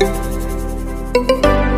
Música